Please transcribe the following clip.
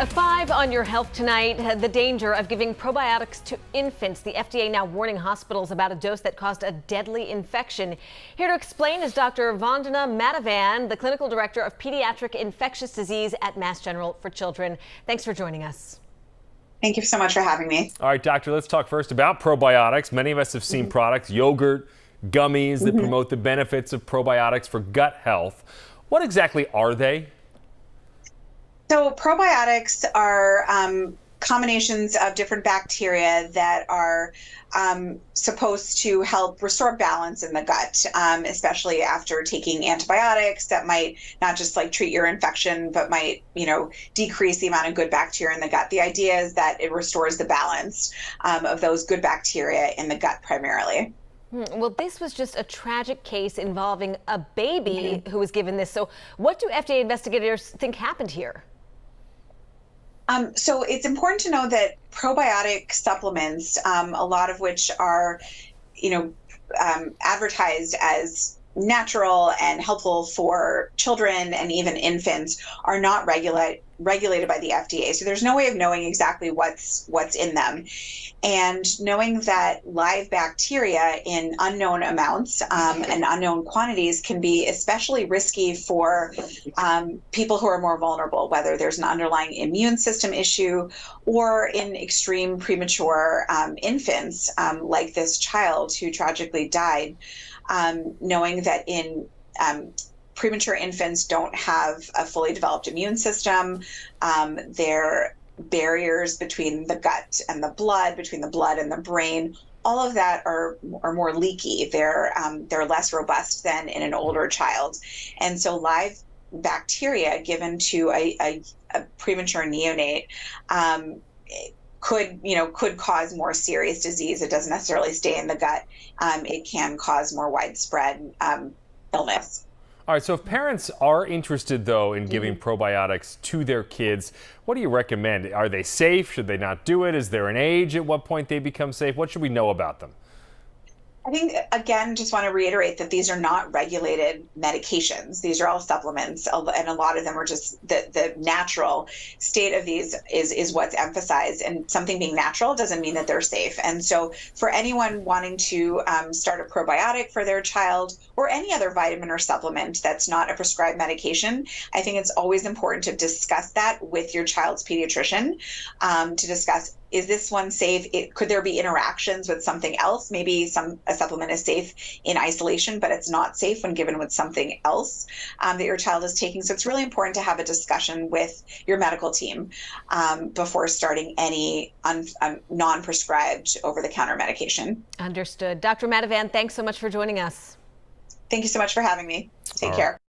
A five on your health tonight. The danger of giving probiotics to infants. The FDA now warning hospitals about a dose that caused a deadly infection. Here to explain is Dr. Vandana Madhavan, the clinical director of pediatric infectious disease at Mass General for Children. Thanks for joining us. Thank you so much for having me. All right, doctor, let's talk first about probiotics. Many of us have seen mm -hmm. products, yogurt, gummies that mm -hmm. promote the benefits of probiotics for gut health. What exactly are they? So probiotics are um, combinations of different bacteria that are um, supposed to help restore balance in the gut, um, especially after taking antibiotics that might not just like treat your infection, but might, you know, decrease the amount of good bacteria in the gut. The idea is that it restores the balance um, of those good bacteria in the gut primarily. Hmm, well, this was just a tragic case involving a baby mm -hmm. who was given this. So, what do FDA investigators think happened here? Um, so it's important to know that probiotic supplements, um, a lot of which are, you know, um, advertised as natural and helpful for children and even infants are not regulate, regulated by the FDA. So there's no way of knowing exactly what's what's in them. And knowing that live bacteria in unknown amounts um, and unknown quantities can be especially risky for um, people who are more vulnerable, whether there's an underlying immune system issue or in extreme premature um, infants, um, like this child who tragically died um, knowing that in um, premature infants don't have a fully developed immune system. Um, their barriers between the gut and the blood, between the blood and the brain, all of that are are more leaky. They're um, they're less robust than in an older child, and so live bacteria given to a, a, a premature neonate um, could you know could cause more serious disease. It doesn't necessarily stay in the gut. Um, it can cause more widespread um, illness. All right, so if parents are interested, though, in giving mm -hmm. probiotics to their kids, what do you recommend? Are they safe? Should they not do it? Is there an age at what point they become safe? What should we know about them? I think, again, just want to reiterate that these are not regulated medications. These are all supplements, and a lot of them are just the, the natural state of these is, is what's emphasized. And something being natural doesn't mean that they're safe. And so, for anyone wanting to um, start a probiotic for their child or any other vitamin or supplement that's not a prescribed medication, I think it's always important to discuss that with your child's pediatrician um, to discuss is this one safe? It, could there be interactions with something else? Maybe some a supplement is safe in isolation, but it's not safe when given with something else um, that your child is taking. So it's really important to have a discussion with your medical team um, before starting any un, um, non-prescribed over-the-counter medication. Understood. Dr. Madhavan, thanks so much for joining us. Thank you so much for having me. Take All care. Right.